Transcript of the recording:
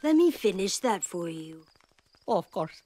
Let me finish that for you. Oh, of course.